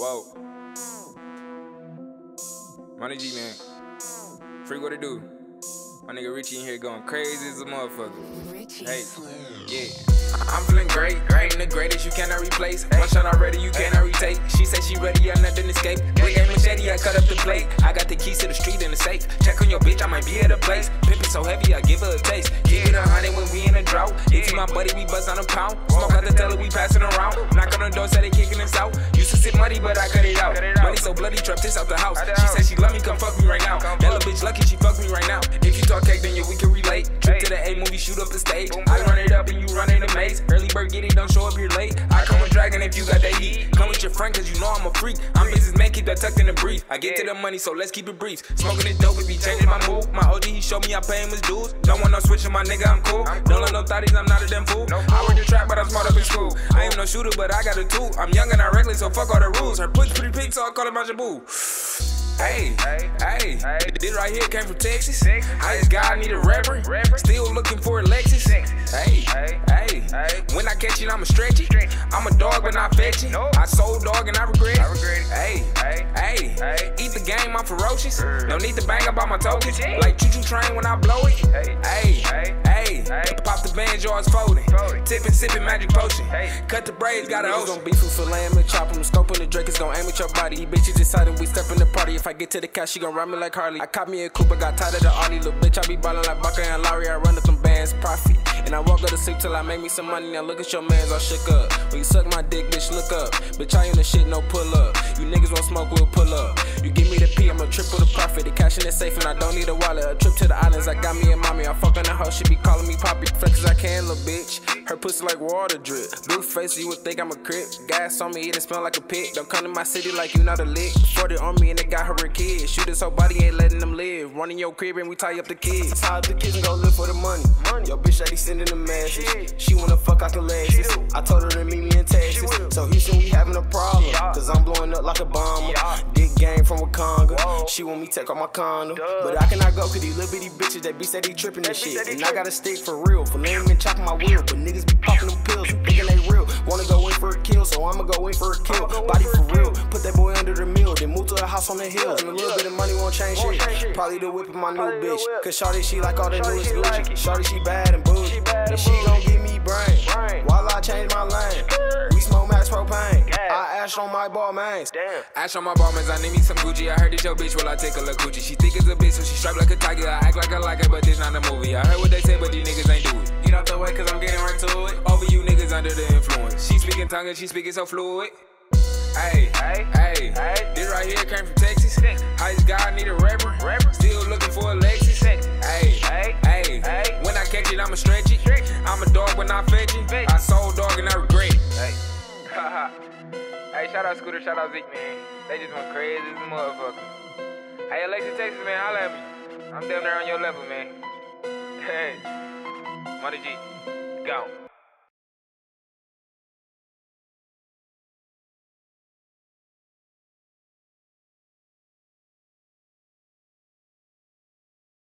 Whoa. Monie Gee, man. Free what it do. My nigga Richie in here going crazy as a motherfucker. Richie Hey, yeah. I'm great, great, the greatest you cannot replace. One shot already, you cannot retake. She said she ready, yeah, nothing escape. Big aim machete, I cut up the plate. I got the keys to the street and the safe. Check on your bitch, I might be at a place. Pimpin' so heavy, I give her a taste. Keep it a hundred when we in a drought. It's my buddy, we buzz on a pound. Smoke out the teller, we passing around. Knock on the door, say they kicking us out. Used to sit muddy, but I cut it out. Money so bloody, trap this out the house. She said she love me, shoot up the stage. I run it up and you run in the maze. Early bird get it, don't show up, you're late. I come with dragon if you got that heat. Come with your friend, cause you know I'm a freak. I'm businessman, keep that tucked in the brief. I get to the money, so let's keep it brief. Smoking it dope, it be changing my mood. My OG, he showed me I pay him his dues. Don't want no switching, my nigga, I'm cool. Don't let no thotties, I'm not a damn fool. I work the trap, but I'm smart up in school. I ain't no shooter, but I got a tool. I'm young and not reckless, so fuck all the rules. Her push pretty pink, so I call it my jaboo. Hey, hey, this right here came from Texas. I just got, I need a reverend. Still looking for a Lexus. Hey, hey, when I catch it, I'ma stretch it. I'm a dog, but not fetch it. I sold dog and I regret it. Hey, hey, eat the game, I'm ferocious. Don't need to bang about my tokens. Like choo choo train when I blow it. Hey, hey, pop the band, yours folding. Tipping, sipping magic potion. Cut the braids, got a ocean. gon' beef with fillet and chop 'em. Scope on the Drake is gon' aim at your body. These bitches decided we step in the party. If I get to the cash, she gon' ride me like Harley. I caught me a Cooper, got tired of the Audi. Little bitch, I be ballin' like Bucker and Larry. I run up them bands, profit. And I won't go to sleep till I make me some money. Now look at your mans all shook up. When you suck my dick, bitch, look up. Bitch, I ain't the shit, no pull up. You niggas won't smoke, we'll pull up. You give me the P, I'ma triple the profit. The cash in the safe and I don't need a wallet. A trip to the islands, I got me and mommy. I'm fucking the hoe, she be calling me poppy. Flex as I can, little bitch. Her pussy like water drip. Blueface, you would think I'm a crip. Gas on me, it smell like a pit. Don't come to my city like you not a lick. 40 on me and they got her a kid. Shoot this whole body, ain't letting them live. Run in your crib and we tie up the kids. Tie up the kids and go live for the money. money. Yo, bitch, he sending a message. She wanna fuck out the Lexus. I told her to meet me in Texas. So Houston, we having a problem. Cause I'm blowing up like a bomber. Dick game from Wakanda. She want me take off my condom. But I cannot go cause these little bitty bitches that be said they tripping this shit. And I got a stick for real. For laying and chopping my wheel. But niggas be popping them pills. Thinking they real. Wanna go in for a kill, so I'ma go in for a kill. Body for real. Put that boy under the mill. Then move to a house on the hill. And a little bit of money won't change shit. Probably the whip of my new bitch. Cause Shorty, she like all the newest Gucci. Shorty, she bad and bougie. And she gon' give me brain. While I change my lane. We smoke max propane. Ash on my Balmains. Ash on my Balmains, I need me some Gucci. I heard it's your bitch, well I take a look Gucci. She think it's a bitch, so she striped like a tiger. I act like I like it, but this not a movie. I heard what they say, but these niggas ain't do it. Get out the way, cause I'm getting right to it. Over you niggas under the influence. She speaking tongue and she speaking so fluid. Hey, hey, hey, this right here came from Texas. I just got need a reverend. Still looking for a Lexus. Hey, hey, hey, when I catch it, I'ma stretch it. I'm a dog when I fetch it. I sold dog and I regret it. Hey. hey, shout out Scooter, shout out Zeke, man. They just went crazy as a motherfucker. Hey, Alexis, Texas, man, holla at me. I'm down there on your level, man. Hey, Monie Gee, gone.